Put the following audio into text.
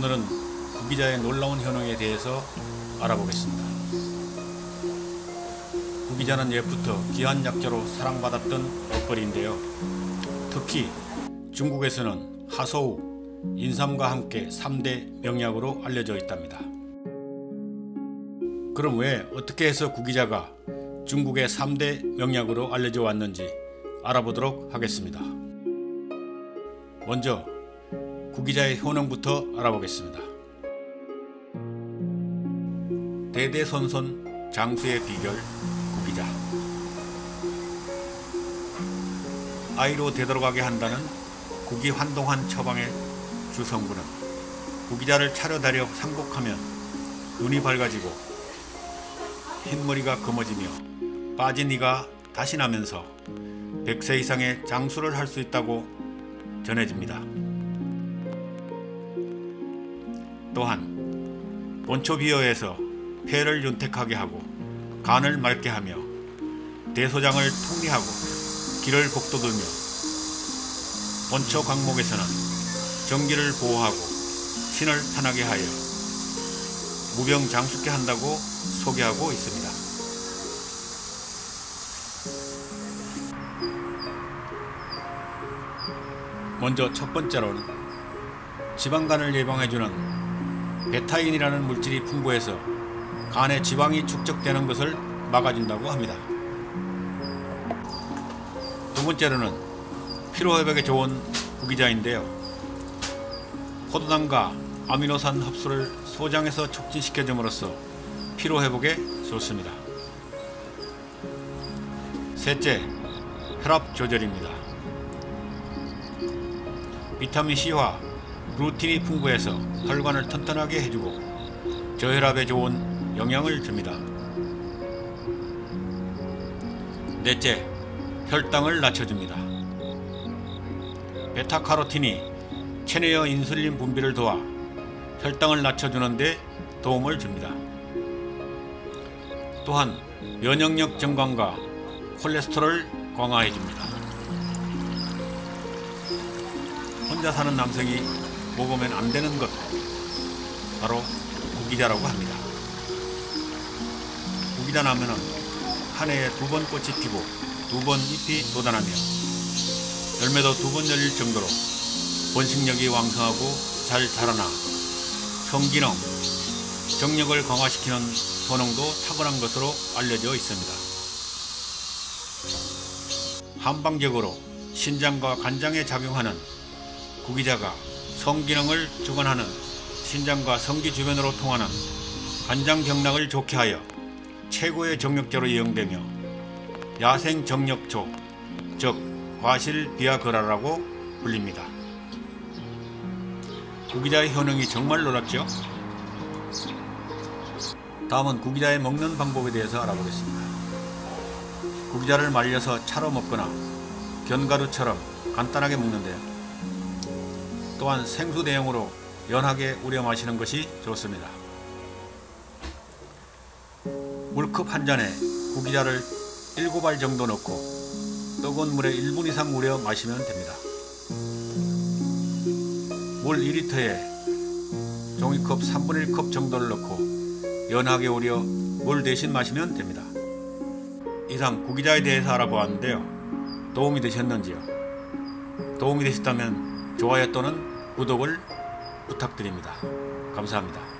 오늘은 구기자의 놀라운 효능에 대해서 알아보겠습니다. 구기자는 옛부터 귀한 약재로 사랑받았던 먹거리인데요. 특히 중국에서는 하소우, 인삼과 함께 3대 명약으로 알려져 있답니다. 그럼 왜 어떻게 해서 구기자가 중국의 3대 명약으로 알려져 왔는지 알아보도록 하겠습니다. 먼저 구기자의 효능부터 알아보겠습니다. 대대손손 장수의 비결 구기자 아이로 되돌아가게 한다는 구기 환동한 처방의 주성분은 구기자를 차려다려 상복하면 눈이 밝아지고 흰머리가 검어지며 빠진 이가 다시 나면서 100세 이상의 장수를 할 수 있다고 전해집니다. 또한 본초비어에서 폐를 윤택하게 하고 간을 맑게 하며 대소장을 통리하고 기를 복돋으며 본초 강목에서는 정기를 보호하고 신을 편하게 하여 무병 장수케 한다고 소개하고 있습니다. 먼저 첫 번째로는 지방간을 예방해주는 베타인이라는 물질이 풍부해서 간에 지방이 축적되는 것을 막아준다고 합니다. 두 번째로는 피로 회복에 좋은 구기자인데요. 포도당과 아미노산 흡수를 소장에서 촉진시켜줌으로써 피로 회복에 좋습니다. 셋째, 혈압 조절입니다. 비타민C와 루틴이 풍부해서 혈관을 튼튼하게 해주고 저혈압에 좋은 영향을 줍니다. 넷째, 혈당을 낮춰줍니다. 베타카로틴이 체내의 인슐린 분비를 도와 혈당을 낮춰주는데 도움을 줍니다. 또한 면역력 증강과 콜레스테롤 강화해줍니다. 혼자 사는 남성이 먹으면 안 되는 것 바로 구기자라고 합니다. 구기자 나면은 한 해에 두 번 꽃이 피고 두 번 잎이 돋아나며 열매도 두 번 열릴 정도로 번식력이 왕성하고 잘 자라나 성기능, 정력을 강화시키는 효능도 탁월한 것으로 알려져 있습니다. 한방적으로 신장과 간장에 작용하는 구기자가 성기능을 주관하는 신장과 성기 주변으로 통하는 간장 경락을 좋게 하여 최고의 정력제로 이용되며 야생 정력초, 즉 과실 비아그라라고 불립니다. 구기자의 효능이 정말 놀랍죠? 다음은 구기자의 먹는 방법에 대해서 알아보겠습니다. 구기자를 말려서 차로 먹거나 견과류처럼 간단하게 먹는데요. 또한 생수 대용으로 연하게 우려 마시는 것이 좋습니다. 물컵 한 잔에 구기자를 7알 정도 넣고 뜨거운 물에 1분 이상 우려 마시면 됩니다. 물 2리터에 종이컵 3분의 1컵 정도를 넣고 연하게 우려 물 대신 마시면 됩니다. 이상 구기자에 대해서 알아보았는데요. 도움이 되셨는지요? 도움이 되셨다면 좋아요 또는 구독을 부탁드립니다. 감사합니다.